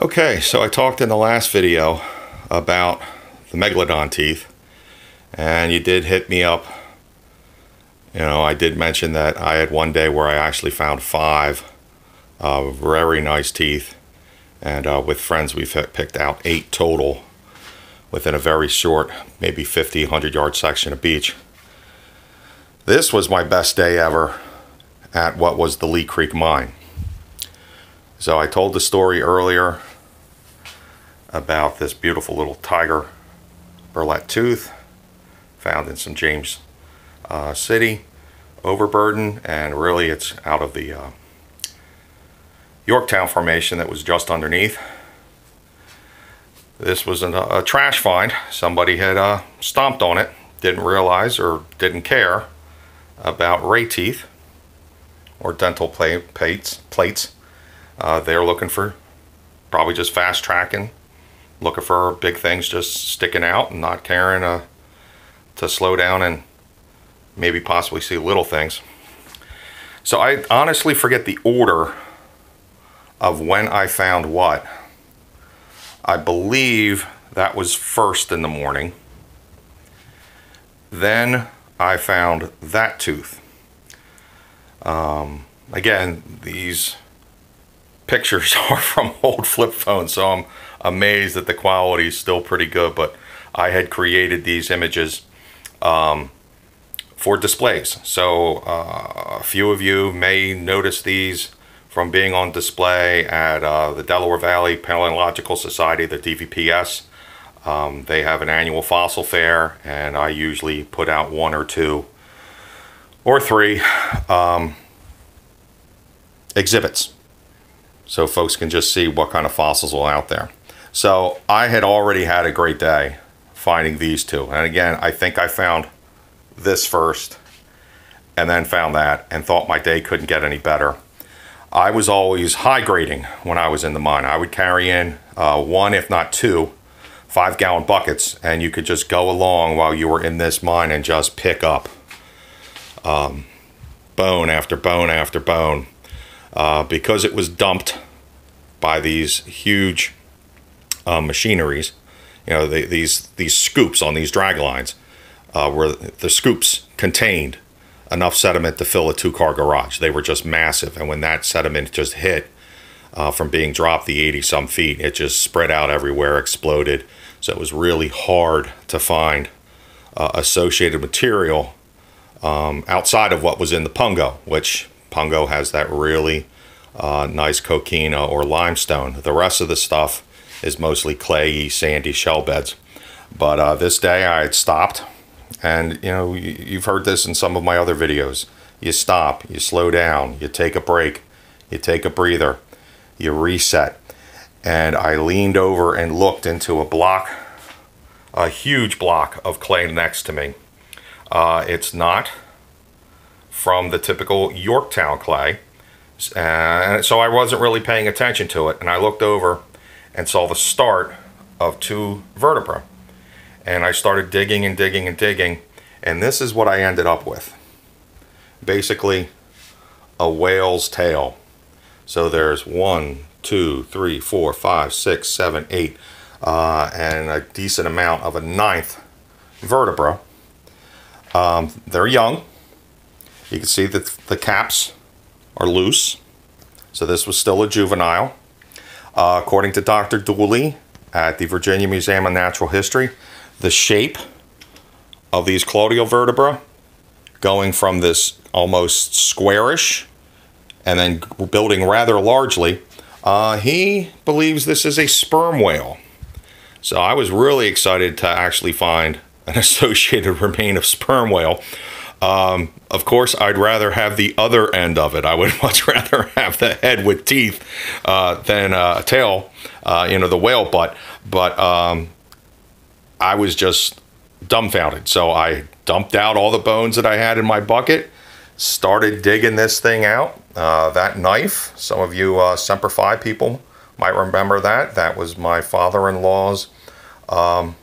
Okay, so I talked in the last video about the Megalodon teeth, and you did hit me up. You know, I did mention that I had one day where I actually found five uh, very nice teeth, and uh, with friends we've picked out eight total within a very short, maybe 50, 100 yard section of beach. This was my best day ever at what was the Lee Creek Mine. So I told the story earlier about this beautiful little tiger burlap tooth found in some James uh, City overburden and really it's out of the uh, Yorktown formation that was just underneath. This was an, a trash find. Somebody had uh, stomped on it, didn't realize or didn't care about ray teeth or dental plates. plates. Uh, they're looking for probably just fast tracking looking for big things just sticking out and not caring uh, to slow down and maybe possibly see little things. So I honestly forget the order of when I found what. I believe that was first in the morning. Then I found that tooth. Um, again, these pictures are from old flip phones, so I'm amazed that the quality is still pretty good, but I had created these images um, for displays. So uh, a few of you may notice these from being on display at uh, the Delaware Valley Paleontological Society, the DVPS. Um, they have an annual fossil fair, and I usually put out one or two or three um, exhibits so folks can just see what kind of fossils are out there. So I had already had a great day finding these two. And again, I think I found this first and then found that and thought my day couldn't get any better. I was always high grading when I was in the mine. I would carry in uh, one, if not two, five gallon buckets, and you could just go along while you were in this mine and just pick up um, bone after bone after bone. Uh, because it was dumped by these huge uh, machineries, you know, they, these these scoops on these drag lines, uh, where the scoops contained enough sediment to fill a two-car garage. They were just massive, and when that sediment just hit uh, from being dropped the 80 some feet, it just spread out everywhere, exploded. So it was really hard to find uh, associated material um, outside of what was in the pungo, which pungo has that really uh, nice coquina or limestone. The rest of the stuff is mostly clayey, sandy shell beds. But uh, this day I had stopped, and you know, you've heard this in some of my other videos. You stop, you slow down, you take a break, you take a breather, you reset. And I leaned over and looked into a block, a huge block of clay next to me. Uh, it's not from the typical Yorktown clay. And so I wasn't really paying attention to it. And I looked over and saw the start of two vertebrae. And I started digging and digging and digging. And this is what I ended up with. Basically, a whale's tail. So there's one, two, three, four, five, six, seven, eight, uh, and a decent amount of a ninth vertebra. Um, they're young. You can see that the caps are loose. So this was still a juvenile. Uh, according to Dr. Dooley at the Virginia Museum of Natural History, the shape of these caudal vertebrae vertebra going from this almost squarish and then building rather largely, uh, he believes this is a sperm whale. So I was really excited to actually find an associated remain of sperm whale. Um, of course, I'd rather have the other end of it. I would much rather have the head with teeth uh, than uh, a tail, uh, you know, the whale butt. But um, I was just dumbfounded. So I dumped out all the bones that I had in my bucket, started digging this thing out. Uh, that knife, some of you uh, Semper Fi people might remember that. That was my father in law's. Um,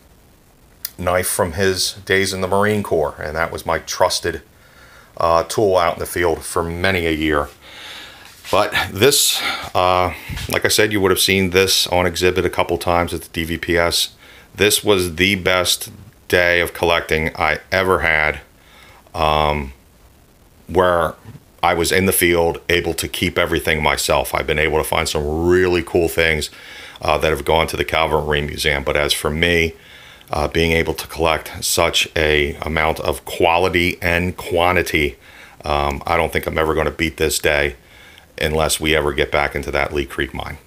knife from his days in the Marine Corps, and that was my trusted uh, tool out in the field for many a year. But this, uh, like I said, you would have seen this on exhibit a couple times at the DVPS. This was the best day of collecting I ever had, um, where I was in the field able to keep everything myself. I've been able to find some really cool things uh, that have gone to the Calvert Museum. But as for me, uh, being able to collect such a amount of quality and quantity, um, I don't think I'm ever going to beat this day unless we ever get back into that Lee Creek mine.